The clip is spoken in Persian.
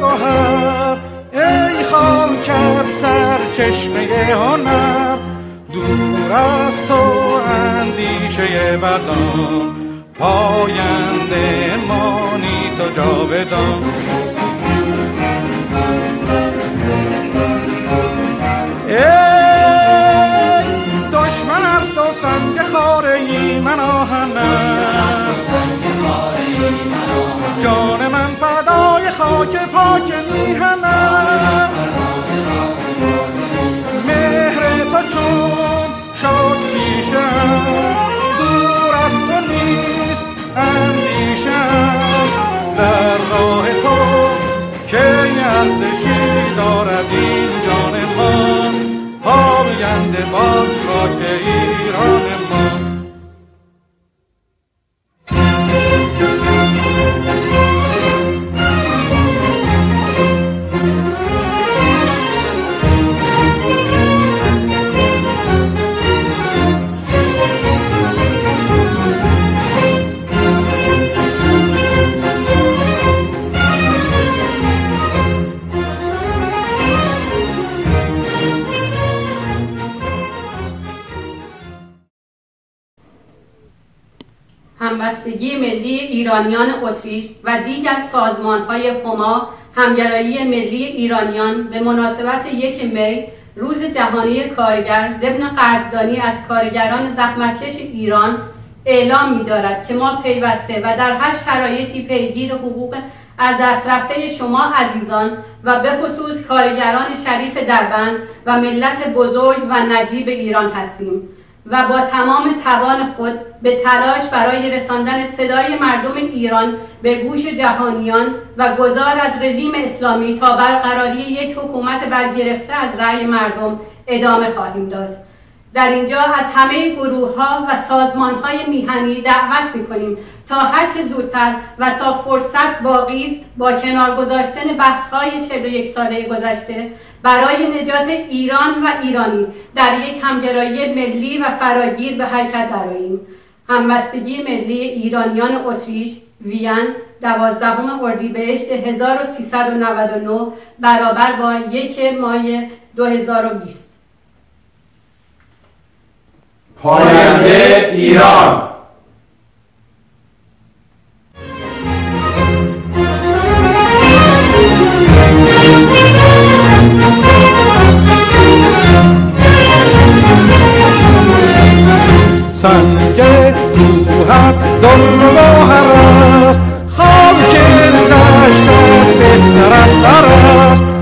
گوهر. ای خاکم سر چشمه هنر. دور از تو اندیشه بدان پاینده مانی تو جاودان. ای دشمن تو سنگ خاره ای من آهنم. خاک پاک میهنم. مهر تو چون شد پیشم دور از تو نیست اندیشم در راه تو که ارزشی دارد این جان ما پاینده باد خاک ایران. همبستگی ملی ایرانیان اتریش و دیگر سازمانهای هما همگرایی ملی ایرانیان به مناسبت یک می روز جهانی کارگر ضمن قدردانی از کارگران زحمتکش ایران اعلام می‌دارد که ما پیوسته و در هر شرایطی پیگیر حقوق از دست رفته شما عزیزان و به خصوص کارگران شریف دربند و ملت بزرگ و نجیب ایران هستیم. و با تمام توان خود به تلاش برای رساندن صدای مردم ایران به گوش جهانیان و گذار از رژیم اسلامی تا برقراری یک حکومت برگرفته از رأی مردم ادامه خواهیم داد. در اینجا از همه گروه ها و سازمان های میهنی دعوت می کنیم تا هرچه زودتر و تا فرصت باقی است با کنار گذاشتن بحث های 41 ساله گذشته برای نجات ایران و ایرانی در یک همگرایی ملی و فراگیر به حرکت درآییم. همبستگی ملی ایرانیان اتریش وین دوازدهم اردیبهشت 1399 برابر با یک مای 2020 پاینده ایران. مردم گوهر است. خواب که دشتر بهتر از سر است.